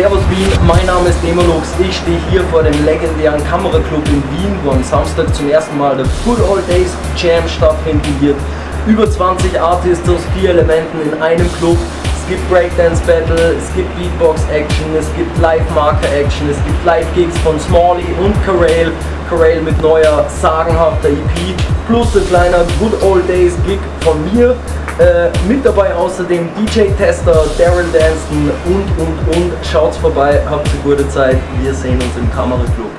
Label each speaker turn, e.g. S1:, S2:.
S1: Servus Wien, mein Name ist Demolux. Ich stehe hier vor dem legendären Kameraclub in Wien, wo am Samstag zum ersten Mal der Good Old Days Jam stattfinden wird. Über 20 Artists aus vier Elementen in einem Club. Es gibt Breakdance Battle, es gibt Beatbox Action, es gibt Live Marker Action, es gibt Live Gigs von Smalley und Carell. Carell mit neuer sagenhafter EP plus ein kleiner Good Old Days Gig von mir. Äh, mit dabei außerdem DJ-Tester Daryl Danston und und und. Schaut's vorbei, habt eine gute Zeit. Wir sehen uns im Kameraclub.